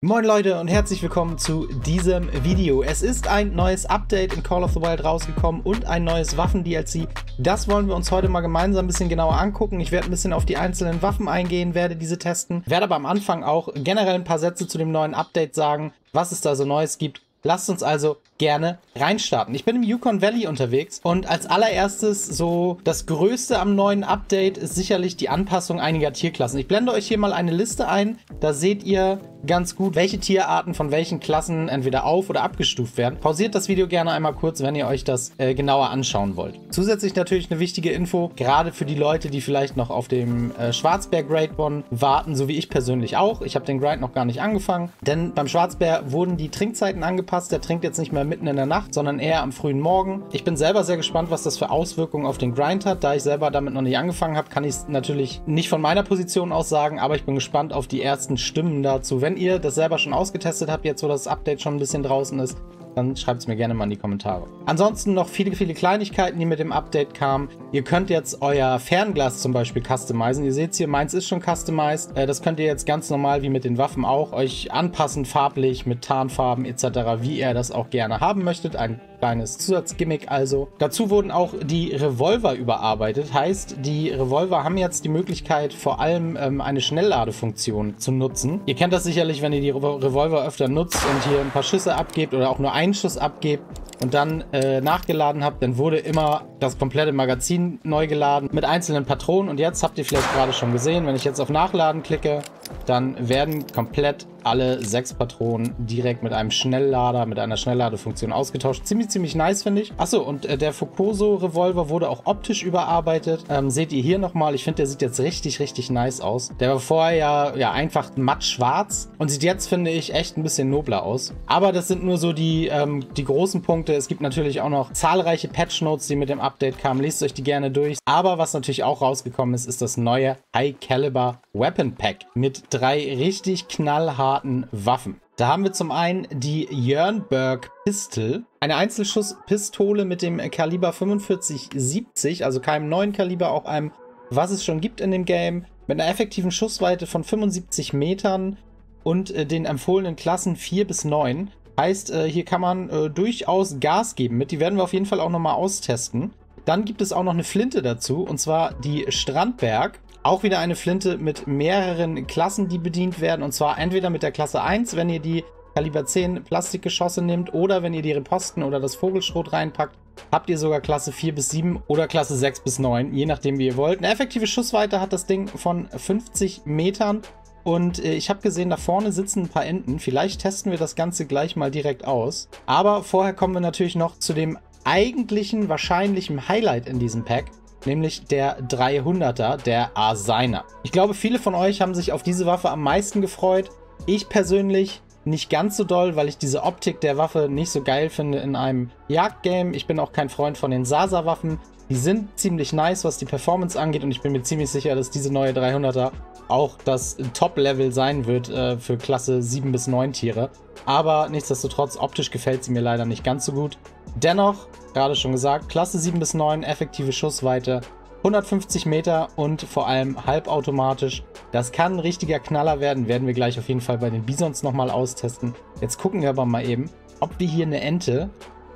Moin Leute und herzlich willkommen zu diesem Video. Es ist ein neues Update in Call of the Wild rausgekommen und ein neues Waffen-DLC. Das wollen wir uns heute mal gemeinsam ein bisschen genauer angucken. Ich werde ein bisschen auf die einzelnen Waffen eingehen, werde diese testen, werde aber am Anfang auch generell ein paar Sätze zu dem neuen Update sagen, was es da so Neues gibt. Lasst uns also gerne reinstarten. Ich bin im Yukon Valley unterwegs und als allererstes so das Größte am neuen Update ist sicherlich die Anpassung einiger Tierklassen. Ich blende euch hier mal eine Liste ein. Da seht ihr ganz gut, welche Tierarten von welchen Klassen entweder auf- oder abgestuft werden. Pausiert das Video gerne einmal kurz, wenn ihr euch das äh, genauer anschauen wollt. Zusätzlich natürlich eine wichtige Info, gerade für die Leute, die vielleicht noch auf dem äh, Schwarzbär Great One warten, so wie ich persönlich auch. Ich habe den Grind noch gar nicht angefangen, denn beim Schwarzbär wurden die Trinkzeiten angepasst. Der trinkt jetzt nicht mehr mitten in der Nacht, sondern eher am frühen Morgen. Ich bin selber sehr gespannt, was das für Auswirkungen auf den Grind hat. Da ich selber damit noch nicht angefangen habe, kann ich es natürlich nicht von meiner Position aus sagen, aber ich bin gespannt auf die ersten Stimmen dazu. Wenn ihr das selber schon ausgetestet habt, jetzt wo das Update schon ein bisschen draußen ist, dann schreibt es mir gerne mal in die Kommentare. Ansonsten noch viele, viele Kleinigkeiten, die mit dem Update kamen. Ihr könnt jetzt euer Fernglas zum Beispiel customizen. Ihr seht hier, meins ist schon customized. Äh, das könnt ihr jetzt ganz normal wie mit den Waffen auch euch anpassen, farblich, mit Tarnfarben etc., wie ihr das auch gerne haben möchtet. Ein kleines Zusatzgimmick also. Dazu wurden auch die Revolver überarbeitet. Heißt, die Revolver haben jetzt die Möglichkeit, vor allem ähm, eine Schnellladefunktion zu nutzen. Ihr kennt das sicherlich, wenn ihr die Revolver öfter nutzt und hier ein paar Schüsse abgebt oder auch nur einen Schuss abgebt und dann äh, nachgeladen habt, dann wurde immer das komplette Magazin neu geladen mit einzelnen Patronen. Und jetzt habt ihr vielleicht gerade schon gesehen, wenn ich jetzt auf Nachladen klicke, dann werden komplett alle sechs Patronen direkt mit einem Schnelllader, mit einer Schnellladefunktion ausgetauscht. Ziemlich, ziemlich nice, finde ich. Achso, und äh, der Focoso Revolver wurde auch optisch überarbeitet. Ähm, seht ihr hier nochmal. Ich finde, der sieht jetzt richtig, richtig nice aus. Der war vorher ja, ja einfach matt schwarz und sieht jetzt, finde ich, echt ein bisschen nobler aus. Aber das sind nur so die, ähm, die großen Punkte. Es gibt natürlich auch noch zahlreiche Patch-Notes, die mit dem Update kamen. Lest euch die gerne durch. Aber was natürlich auch rausgekommen ist, ist das neue High Caliber Weapon Pack mit drei richtig knallharten Waffen. Da haben wir zum einen die Jörnberg Pistol, eine Einzelschusspistole mit dem Kaliber 4570, also keinem neuen Kaliber, auch einem, was es schon gibt in dem Game, mit einer effektiven Schussweite von 75 Metern und äh, den empfohlenen Klassen 4 bis 9. Heißt, äh, hier kann man äh, durchaus Gas geben mit. Die werden wir auf jeden Fall auch nochmal austesten. Dann gibt es auch noch eine Flinte dazu, und zwar die Strandberg. Auch wieder eine Flinte mit mehreren Klassen, die bedient werden. Und zwar entweder mit der Klasse 1, wenn ihr die Kaliber 10 Plastikgeschosse nehmt, oder wenn ihr die Reposten oder das Vogelschrot reinpackt, habt ihr sogar Klasse 4 bis 7 oder Klasse 6 bis 9, je nachdem wie ihr wollt. Eine effektive Schussweite hat das Ding von 50 Metern. Und äh, ich habe gesehen, da vorne sitzen ein paar Enten. Vielleicht testen wir das Ganze gleich mal direkt aus. Aber vorher kommen wir natürlich noch zu dem eigentlichen, wahrscheinlichen Highlight in diesem Pack nämlich der 300er, der Arseiner. Ich glaube, viele von euch haben sich auf diese Waffe am meisten gefreut. Ich persönlich nicht ganz so doll, weil ich diese Optik der Waffe nicht so geil finde in einem Jagdgame. Ich bin auch kein Freund von den Sasa-Waffen. Die sind ziemlich nice, was die Performance angeht und ich bin mir ziemlich sicher, dass diese neue 300er auch das Top-Level sein wird äh, für Klasse 7 bis 9 Tiere. Aber nichtsdestotrotz, optisch gefällt sie mir leider nicht ganz so gut. Dennoch, gerade schon gesagt, Klasse 7 bis 9, effektive Schussweite, 150 Meter und vor allem halbautomatisch. Das kann ein richtiger Knaller werden, werden wir gleich auf jeden Fall bei den Bisons nochmal austesten. Jetzt gucken wir aber mal eben, ob wir hier eine Ente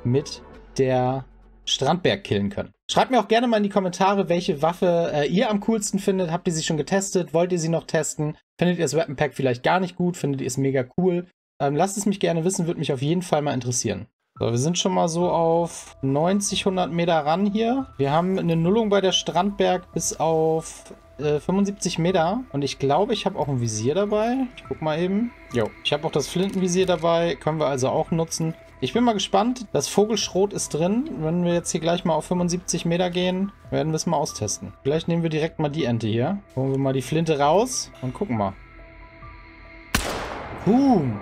mit der Strandberg killen können. Schreibt mir auch gerne mal in die Kommentare, welche Waffe äh, ihr am coolsten findet. Habt ihr sie schon getestet? Wollt ihr sie noch testen? Findet ihr das Weapon Pack vielleicht gar nicht gut? Findet ihr es mega cool? Ähm, lasst es mich gerne wissen, würde mich auf jeden Fall mal interessieren. So, wir sind schon mal so auf 90, 100 Meter ran hier. Wir haben eine Nullung bei der Strandberg bis auf äh, 75 Meter. Und ich glaube, ich habe auch ein Visier dabei. Ich guck mal eben. Jo, ich habe auch das Flintenvisier dabei. Können wir also auch nutzen. Ich bin mal gespannt. Das Vogelschrot ist drin. Wenn wir jetzt hier gleich mal auf 75 Meter gehen, werden wir es mal austesten. Vielleicht nehmen wir direkt mal die Ente hier. Holen wir mal die Flinte raus und gucken mal. Boom.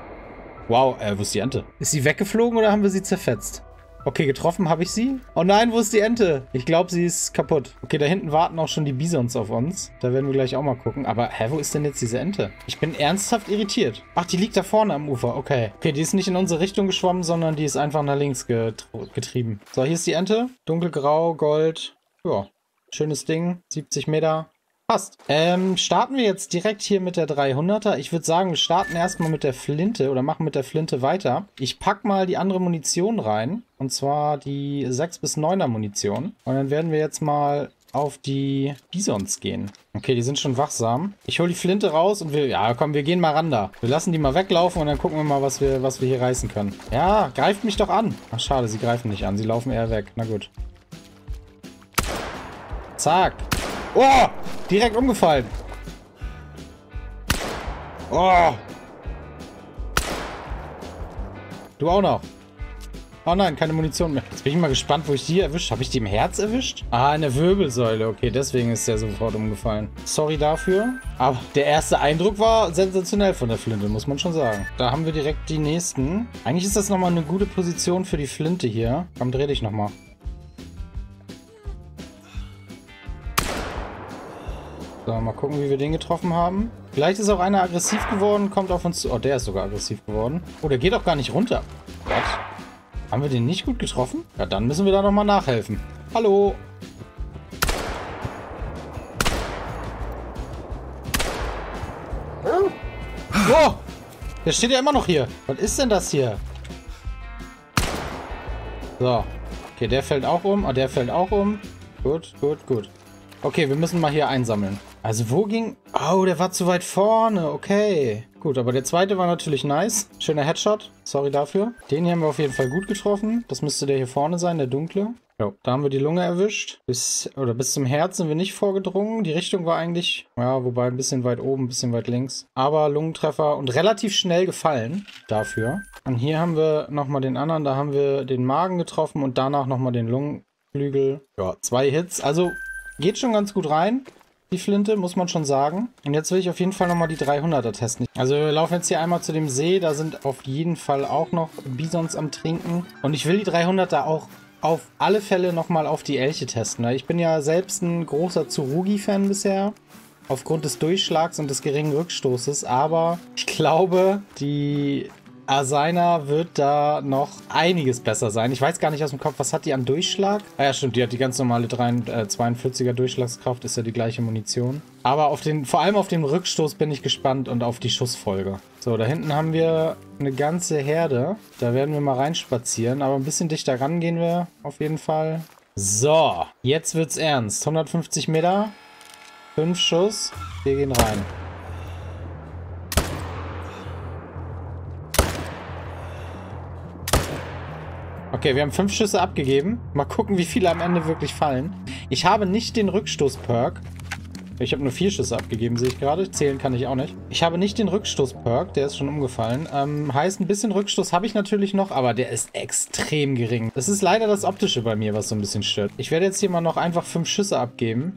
Wow, äh, wo ist die Ente? Ist sie weggeflogen oder haben wir sie zerfetzt? Okay, getroffen habe ich sie. Oh nein, wo ist die Ente? Ich glaube, sie ist kaputt. Okay, da hinten warten auch schon die Bisons auf uns. Da werden wir gleich auch mal gucken. Aber, hä, wo ist denn jetzt diese Ente? Ich bin ernsthaft irritiert. Ach, die liegt da vorne am Ufer. Okay. Okay, die ist nicht in unsere Richtung geschwommen, sondern die ist einfach nach links getrieben. So, hier ist die Ente. Dunkelgrau, Gold. Ja, schönes Ding. 70 Meter. Passt. Ähm, starten wir jetzt direkt hier mit der 300er. Ich würde sagen, wir starten erstmal mit der Flinte oder machen mit der Flinte weiter. Ich pack mal die andere Munition rein. Und zwar die 6 bis 9er Munition. Und dann werden wir jetzt mal auf die Bisons gehen. Okay, die sind schon wachsam. Ich hole die Flinte raus und wir... Ja, komm, wir gehen mal ran da. Wir lassen die mal weglaufen und dann gucken wir mal, was wir, was wir hier reißen können. Ja, greift mich doch an. Ach, schade, sie greifen nicht an. Sie laufen eher weg. Na gut. Zack. Oh! Direkt umgefallen. Oh! Du auch noch. Oh nein, keine Munition mehr. Jetzt bin ich mal gespannt, wo ich die erwischt. Habe ich die im Herz erwischt? Ah, in der Wirbelsäule. Okay, deswegen ist der sofort umgefallen. Sorry dafür. Aber der erste Eindruck war sensationell von der Flinte, muss man schon sagen. Da haben wir direkt die nächsten. Eigentlich ist das nochmal eine gute Position für die Flinte hier. Komm, dreh dich nochmal. So, mal gucken, wie wir den getroffen haben. Vielleicht ist auch einer aggressiv geworden, kommt auf uns zu. Oh, der ist sogar aggressiv geworden. Oh, der geht auch gar nicht runter. Was? Haben wir den nicht gut getroffen? Ja, dann müssen wir da nochmal nachhelfen. Hallo. Oh, der steht ja immer noch hier. Was ist denn das hier? So. Okay, der fällt auch um. Ah, der fällt auch um. Gut, gut, gut. Okay, wir müssen mal hier einsammeln. Also wo ging... Oh, der war zu weit vorne. Okay. Gut, aber der zweite war natürlich nice. Schöner Headshot. Sorry dafür. Den hier haben wir auf jeden Fall gut getroffen. Das müsste der hier vorne sein, der dunkle. Jo, da haben wir die Lunge erwischt. Bis, oder bis zum Herz sind wir nicht vorgedrungen. Die Richtung war eigentlich, ja, wobei ein bisschen weit oben, ein bisschen weit links. Aber Lungentreffer und relativ schnell gefallen dafür. Und hier haben wir nochmal den anderen. Da haben wir den Magen getroffen und danach nochmal den Lungenflügel. Ja, zwei Hits. Also geht schon ganz gut rein die Flinte, muss man schon sagen. Und jetzt will ich auf jeden Fall nochmal die 300er testen. Also wir laufen jetzt hier einmal zu dem See, da sind auf jeden Fall auch noch Bisons am Trinken. Und ich will die 300er auch auf alle Fälle nochmal auf die Elche testen. Ich bin ja selbst ein großer Tsurugi-Fan bisher. Aufgrund des Durchschlags und des geringen Rückstoßes. Aber ich glaube, die Asaina wird da noch einiges besser sein. Ich weiß gar nicht aus dem Kopf, was hat die an Durchschlag? Ah ja, stimmt, die hat die ganz normale 42er äh, Durchschlagskraft, ist ja die gleiche Munition. Aber auf den, vor allem auf den Rückstoß bin ich gespannt und auf die Schussfolge. So, da hinten haben wir eine ganze Herde. Da werden wir mal reinspazieren, aber ein bisschen dichter ran gehen wir auf jeden Fall. So, jetzt wird's ernst. 150 Meter, 5 Schuss, wir gehen rein. Okay, wir haben fünf Schüsse abgegeben. Mal gucken, wie viele am Ende wirklich fallen. Ich habe nicht den Rückstoß-Perk. Ich habe nur vier Schüsse abgegeben, sehe ich gerade. Zählen kann ich auch nicht. Ich habe nicht den Rückstoß-Perk, der ist schon umgefallen. Ähm, heißt, ein bisschen Rückstoß habe ich natürlich noch, aber der ist extrem gering. Das ist leider das Optische bei mir, was so ein bisschen stört. Ich werde jetzt hier mal noch einfach fünf Schüsse abgeben.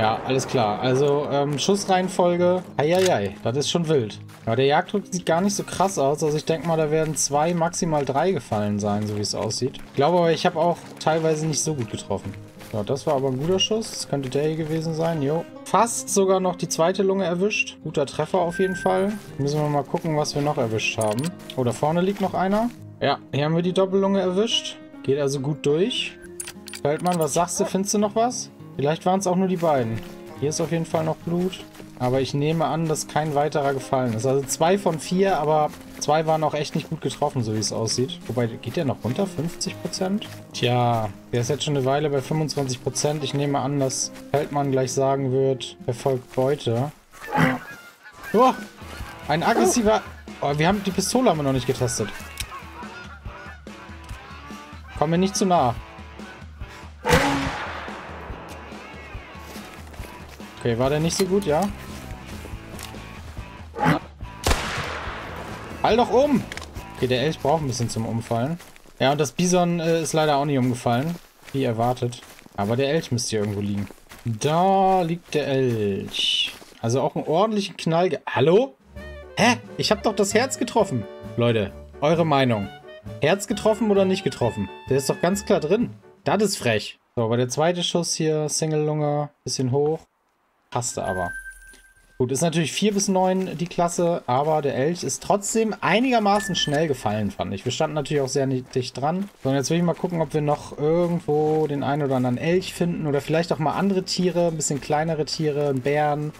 Ja, alles klar. Also, ähm, Schussreihenfolge. Eieiei, das ist schon wild. Aber der Jagddruck sieht gar nicht so krass aus. Also ich denke mal, da werden zwei, maximal drei gefallen sein, so wie es aussieht. Ich glaube aber, ich habe auch teilweise nicht so gut getroffen. Ja, das war aber ein guter Schuss. Das könnte der hier gewesen sein. Jo. Fast sogar noch die zweite Lunge erwischt. Guter Treffer auf jeden Fall. Müssen wir mal gucken, was wir noch erwischt haben. Oh, da vorne liegt noch einer. Ja, hier haben wir die Doppellunge erwischt. Geht also gut durch. Feldmann, was sagst du? Findest du noch was? Vielleicht waren es auch nur die beiden. Hier ist auf jeden Fall noch Blut. Aber ich nehme an, dass kein weiterer gefallen ist. Also zwei von vier, aber zwei waren auch echt nicht gut getroffen, so wie es aussieht. Wobei, geht der noch runter? 50%? Tja, der ist jetzt schon eine Weile bei 25%. Ich nehme an, dass Feldmann gleich sagen wird, verfolgt Beute. Oh, ein aggressiver... Oh, wir haben die Pistole haben wir noch nicht getestet. Komm mir nicht zu nah. Okay, war der nicht so gut, ja? Fall doch um! Okay, der Elch braucht ein bisschen zum Umfallen. Ja, und das Bison äh, ist leider auch nicht umgefallen. Wie erwartet. Aber der Elch müsste hier irgendwo liegen. Da liegt der Elch. Also auch einen ordentlichen Knall. Hallo? Hä? Ich habe doch das Herz getroffen. Leute, eure Meinung. Herz getroffen oder nicht getroffen? Der ist doch ganz klar drin. Das ist frech. So, aber der zweite Schuss hier, Single-Lunge, bisschen hoch. Passte aber. Gut, ist natürlich 4 bis 9 die Klasse, aber der Elch ist trotzdem einigermaßen schnell gefallen, fand ich. Wir standen natürlich auch sehr dicht dran. So, und jetzt will ich mal gucken, ob wir noch irgendwo den einen oder anderen Elch finden oder vielleicht auch mal andere Tiere, ein bisschen kleinere Tiere, einen Bären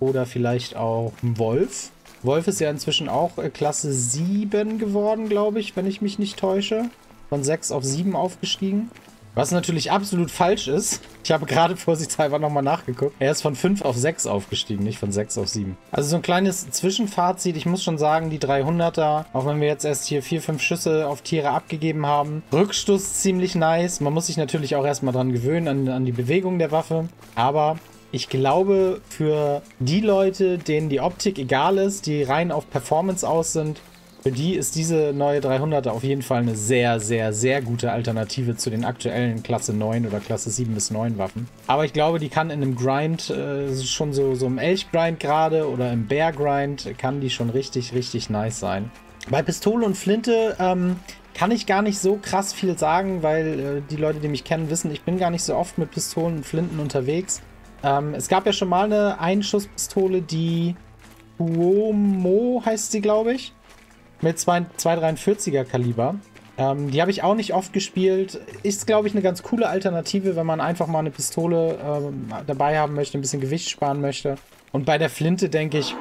oder vielleicht auch einen Wolf. Wolf ist ja inzwischen auch äh, Klasse 7 geworden, glaube ich, wenn ich mich nicht täusche. Von 6 auf 7 aufgestiegen. Was natürlich absolut falsch ist. Ich habe gerade vorsichtshalber nochmal nachgeguckt. Er ist von 5 auf 6 aufgestiegen, nicht von 6 auf 7. Also so ein kleines Zwischenfazit. Ich muss schon sagen, die 300er, auch wenn wir jetzt erst hier 4, 5 Schüsse auf Tiere abgegeben haben. Rückstoß ziemlich nice. Man muss sich natürlich auch erstmal dran gewöhnen, an, an die Bewegung der Waffe. Aber ich glaube, für die Leute, denen die Optik egal ist, die rein auf Performance aus sind, für die ist diese neue 300er auf jeden Fall eine sehr, sehr, sehr gute Alternative zu den aktuellen Klasse 9 oder Klasse 7 bis 9 Waffen. Aber ich glaube, die kann in einem Grind, äh, schon so, so im Elch-Grind gerade oder im Bear-Grind, kann die schon richtig, richtig nice sein. Bei Pistole und Flinte ähm, kann ich gar nicht so krass viel sagen, weil äh, die Leute, die mich kennen, wissen, ich bin gar nicht so oft mit Pistolen und Flinten unterwegs. Ähm, es gab ja schon mal eine Einschusspistole, die Uomo heißt sie, glaube ich mit 243er Kaliber. Ähm, die habe ich auch nicht oft gespielt. Ist, glaube ich, eine ganz coole Alternative, wenn man einfach mal eine Pistole ähm, dabei haben möchte, ein bisschen Gewicht sparen möchte. Und bei der Flinte denke ich,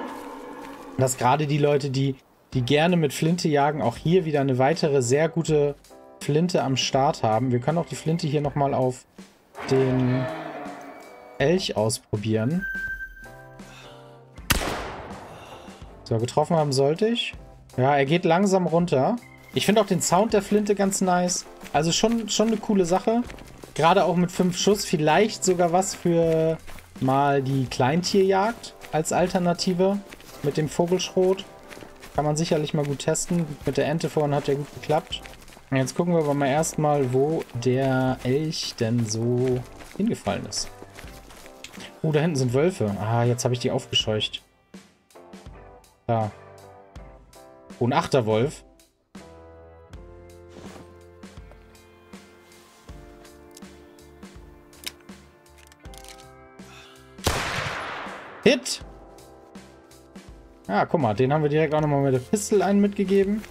dass gerade die Leute, die, die gerne mit Flinte jagen, auch hier wieder eine weitere sehr gute Flinte am Start haben. Wir können auch die Flinte hier nochmal auf den Elch ausprobieren. So, getroffen haben sollte ich. Ja, er geht langsam runter. Ich finde auch den Sound der Flinte ganz nice. Also schon, schon eine coole Sache. Gerade auch mit 5 Schuss. Vielleicht sogar was für mal die Kleintierjagd als Alternative mit dem Vogelschrot. Kann man sicherlich mal gut testen. Mit der Ente vorhin hat ja gut geklappt. Jetzt gucken wir aber mal erstmal, wo der Elch denn so hingefallen ist. Oh, da hinten sind Wölfe. Ah, jetzt habe ich die aufgescheucht. Da. Oh, ein Achterwolf. Hit! Ah, guck mal, den haben wir direkt auch nochmal mit der Pistol einen mitgegeben.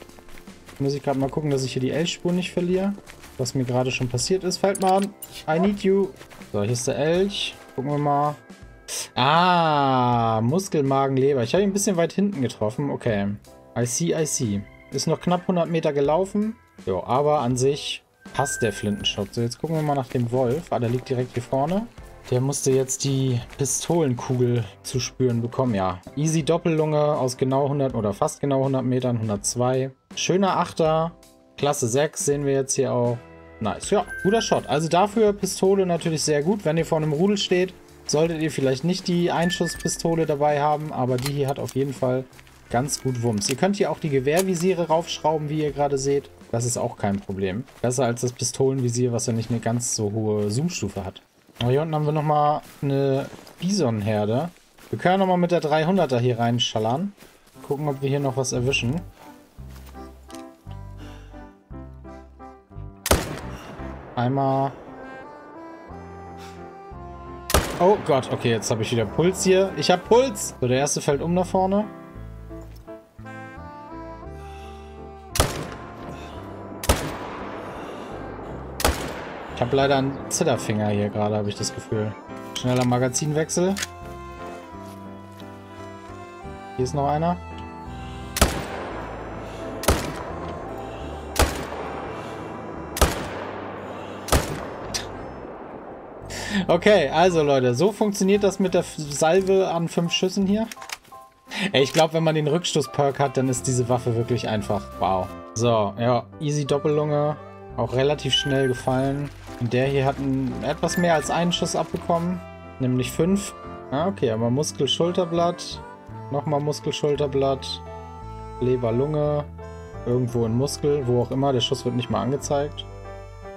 Muss ich gerade mal gucken, dass ich hier die L-Spur nicht verliere. Was mir gerade schon passiert ist. Fällt mal an. I need you. So, hier ist der Elch. Gucken wir mal. Ah, Muskel, Magen, Leber. Ich habe ihn ein bisschen weit hinten getroffen. Okay. I see, I see. Ist noch knapp 100 Meter gelaufen. Jo, aber an sich passt der Flintenshot. So, jetzt gucken wir mal nach dem Wolf. Ah, der liegt direkt hier vorne. Der musste jetzt die Pistolenkugel zu spüren bekommen. Ja, easy Doppellunge aus genau 100 oder fast genau 100 Metern, 102. Schöner Achter, Klasse 6 sehen wir jetzt hier auch. Nice, ja, guter Shot. Also dafür Pistole natürlich sehr gut. Wenn ihr vor einem Rudel steht, solltet ihr vielleicht nicht die Einschusspistole dabei haben, aber die hier hat auf jeden Fall ganz gut Wumms. Ihr könnt hier auch die Gewehrvisiere raufschrauben, wie ihr gerade seht. Das ist auch kein Problem. Besser als das Pistolenvisier, was ja nicht eine ganz so hohe Zoomstufe hat. Aber hier unten haben wir nochmal eine Bisonherde. Wir können nochmal mit der 300er hier reinschallern. Gucken, ob wir hier noch was erwischen. Einmal... Oh Gott, okay, jetzt habe ich wieder Puls hier. Ich habe Puls! So, der erste fällt um da vorne. Ich habe leider einen Zitterfinger hier gerade, habe ich das Gefühl. Schneller Magazinwechsel. Hier ist noch einer. Okay, also Leute, so funktioniert das mit der Salve an fünf Schüssen hier. Ey, ich glaube, wenn man den Rückstoß-Perk hat, dann ist diese Waffe wirklich einfach wow. So, ja, easy Doppellunge. Auch relativ schnell gefallen. Und der hier hat ein, etwas mehr als einen Schuss abbekommen. Nämlich fünf. Ah, okay, aber Muskel-Schulterblatt. Nochmal Muskel-Schulterblatt. Leber-Lunge. Irgendwo ein Muskel, wo auch immer. Der Schuss wird nicht mal angezeigt.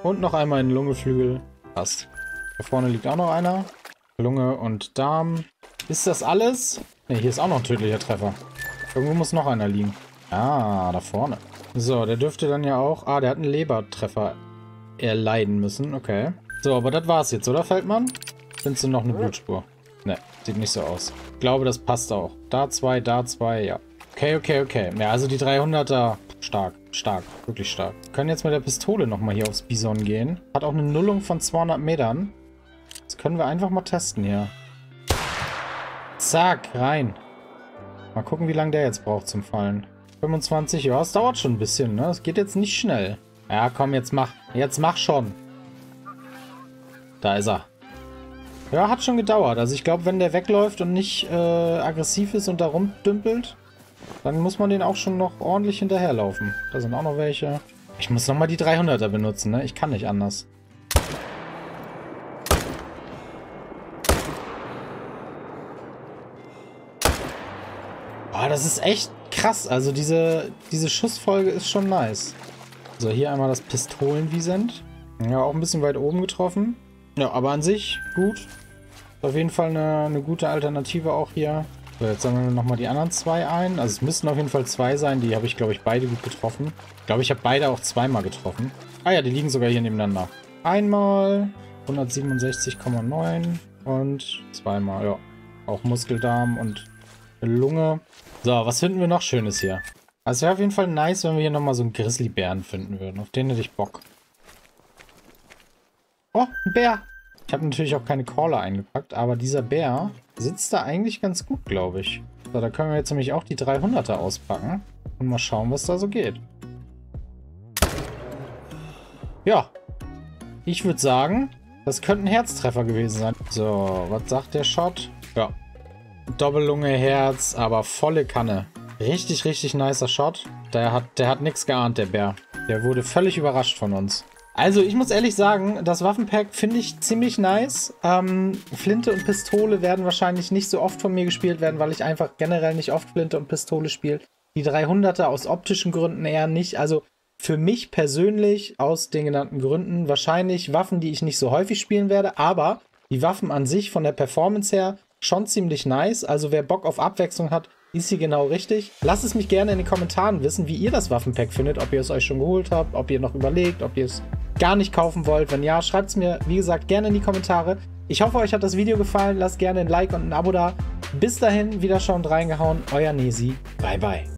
Und noch einmal in Lungeflügel. Passt. Da vorne liegt auch noch einer. Lunge und Darm. Ist das alles? Ne, hier ist auch noch ein tödlicher Treffer. Irgendwo muss noch einer liegen. Ah, da vorne. So, der dürfte dann ja auch... Ah, der hat einen Lebertreffer erleiden müssen. Okay. So, aber das war's jetzt, oder, Feldmann? Findest du noch eine Blutspur? Ne, sieht nicht so aus. glaube, das passt auch. Da zwei, da zwei, ja. Okay, okay, okay. Ja, also die 300er, stark, stark, wirklich stark. Wir können jetzt mit der Pistole nochmal hier aufs Bison gehen. Hat auch eine Nullung von 200 Metern. Das können wir einfach mal testen hier. Zack, rein. Mal gucken, wie lange der jetzt braucht zum Fallen. 25, ja, es dauert schon ein bisschen, ne? Es geht jetzt nicht schnell. Ja, komm, jetzt mach. Jetzt mach schon. Da ist er. Ja, hat schon gedauert. Also ich glaube, wenn der wegläuft und nicht äh, aggressiv ist und da rumdümpelt, dann muss man den auch schon noch ordentlich hinterherlaufen. Da sind auch noch welche. Ich muss nochmal die 300er benutzen, ne? Ich kann nicht anders. Boah, das ist echt krass. Also diese, diese Schussfolge ist schon nice. So, hier einmal das Pistolenvisent. Ja, auch ein bisschen weit oben getroffen. Ja, aber an sich gut. Auf jeden Fall eine, eine gute Alternative auch hier. So, jetzt sammeln wir nochmal die anderen zwei ein. Also es müssten auf jeden Fall zwei sein. Die habe ich, glaube ich, beide gut getroffen. Ich glaube, ich habe beide auch zweimal getroffen. Ah ja, die liegen sogar hier nebeneinander. Einmal 167,9 und zweimal, ja. Auch Muskeldarm und Lunge. So, was finden wir noch Schönes hier? Also wäre auf jeden Fall nice, wenn wir hier nochmal so einen Grizzlybären finden würden. Auf den hätte ich Bock. Oh, ein Bär. Ich habe natürlich auch keine Caller eingepackt, aber dieser Bär sitzt da eigentlich ganz gut, glaube ich. So, da können wir jetzt nämlich auch die 300er auspacken. Und mal schauen, was da so geht. Ja. Ich würde sagen, das könnte ein Herztreffer gewesen sein. So, was sagt der Shot? Ja, Doppellunge, Herz, aber volle Kanne. Richtig, richtig nicer Shot. Der hat, der hat nichts geahnt, der Bär. Der wurde völlig überrascht von uns. Also ich muss ehrlich sagen, das Waffenpack finde ich ziemlich nice. Ähm, Flinte und Pistole werden wahrscheinlich nicht so oft von mir gespielt werden, weil ich einfach generell nicht oft Flinte und Pistole spiele. Die 300er aus optischen Gründen eher nicht. Also für mich persönlich aus den genannten Gründen wahrscheinlich Waffen, die ich nicht so häufig spielen werde. Aber die Waffen an sich von der Performance her schon ziemlich nice. Also wer Bock auf Abwechslung hat, ist hier genau richtig. Lasst es mich gerne in den Kommentaren wissen, wie ihr das Waffenpack findet. Ob ihr es euch schon geholt habt, ob ihr noch überlegt, ob ihr es gar nicht kaufen wollt. Wenn ja, schreibt es mir, wie gesagt, gerne in die Kommentare. Ich hoffe, euch hat das Video gefallen. Lasst gerne ein Like und ein Abo da. Bis dahin, wieder schauen reingehauen. Euer Nesi. Bye, bye.